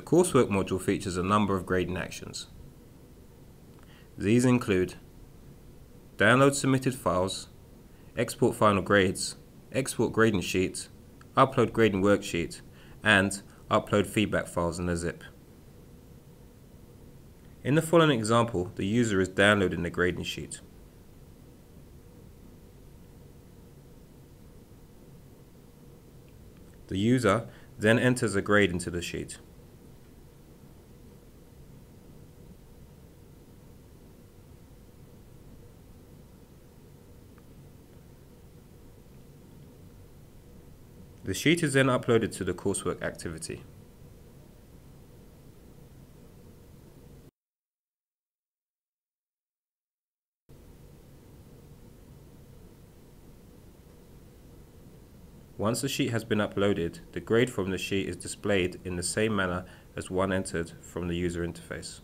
The coursework module features a number of grading actions. These include download submitted files, export final grades, export grading sheet, upload grading worksheet, and upload feedback files in a zip. In the following example, the user is downloading the grading sheet. The user then enters a grade into the sheet. The sheet is then uploaded to the coursework activity. Once the sheet has been uploaded, the grade from the sheet is displayed in the same manner as one entered from the user interface.